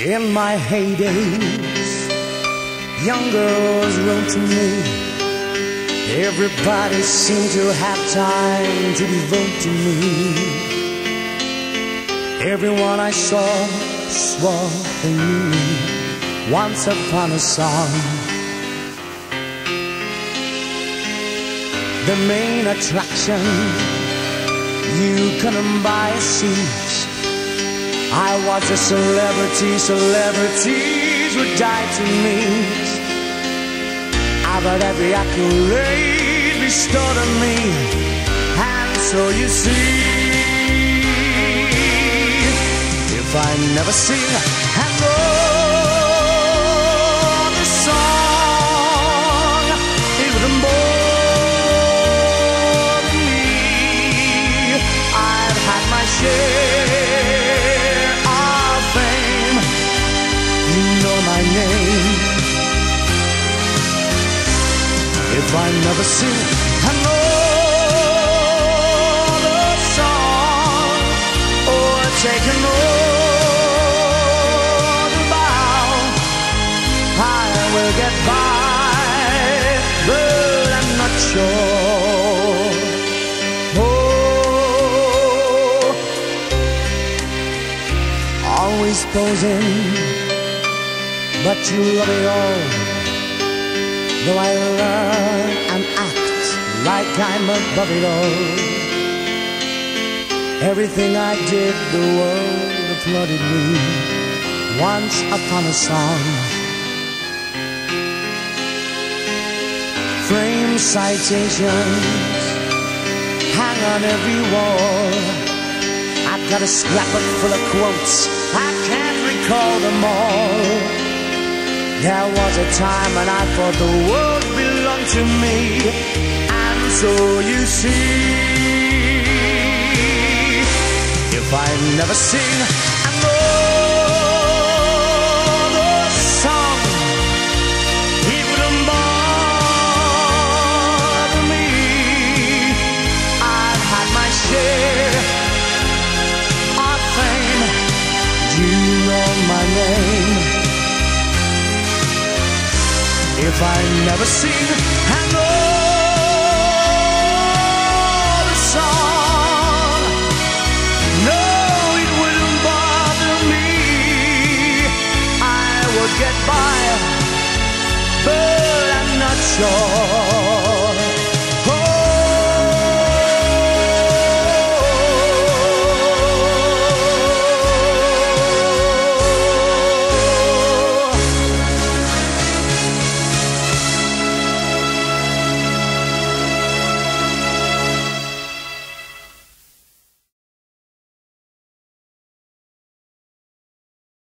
In my heydays, young girls wrote to me. Everybody seemed to have time to devote to me. Everyone I saw swore they knew me once upon a song. The main attraction, you couldn't buy a seat. I was a celebrity, celebrities would die to meet. Ah, I've got every accolade bestowed on me, and so you see, if I never sing and know I never sing another song or take another bow, I will get by, but I'm not sure. Oh, always posing, but you love it all. Though I learn and act like I'm above it all. Everything I did, the world applauded me once upon a song. Frame citations hang on every wall. I've got a scrapbook full of quotes, I can't recall them all. There was a time when I thought the world belonged to me, and so you see, if I never sing another song, wouldn't bother me. I've had my share of fame. You know my name. If I never sing another song, no, it wouldn't bother me. I would get by, but I'm not sure.